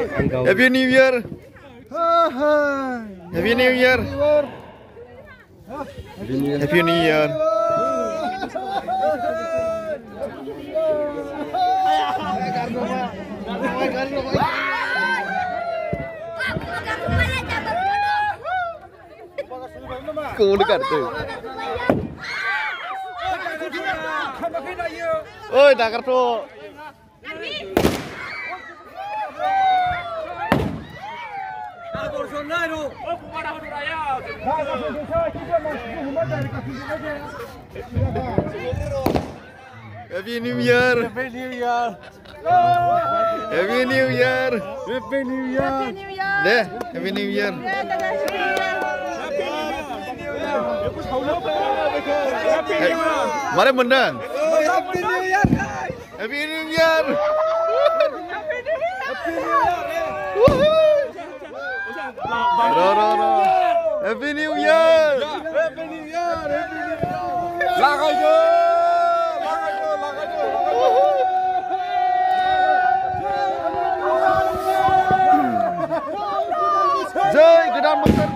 Happy New Year. Happy New Year. Happy New Year. Cool करते ओए डगर तो Bolsonaro! Vamos pro Maracanã! Vai, vai, vai, vai, Happy New Year! Happy New Year! Happy New Year! Happy New Year! Happy New Year! Happy New Year! Mari. Happy New Year. Happy New Year. Happy New Year. Happy New Year. Happy New Year! Happy New Year! Happy New Year! Lakay nyo! Lakay nyo! Lakay! Jai Gedan Mekar!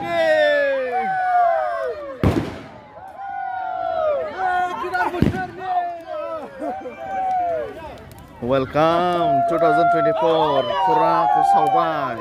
Welcome 2024 Kurang Kusawbai.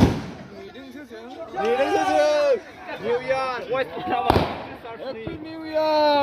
New Year Wait Happy New Year.